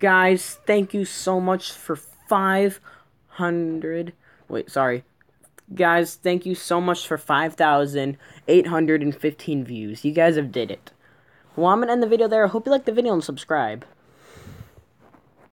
Guys, thank you so much for 500. Wait, sorry. Guys, thank you so much for 5,815 views. You guys have did it. Well, I'm going to end the video there. I hope you liked the video and subscribe.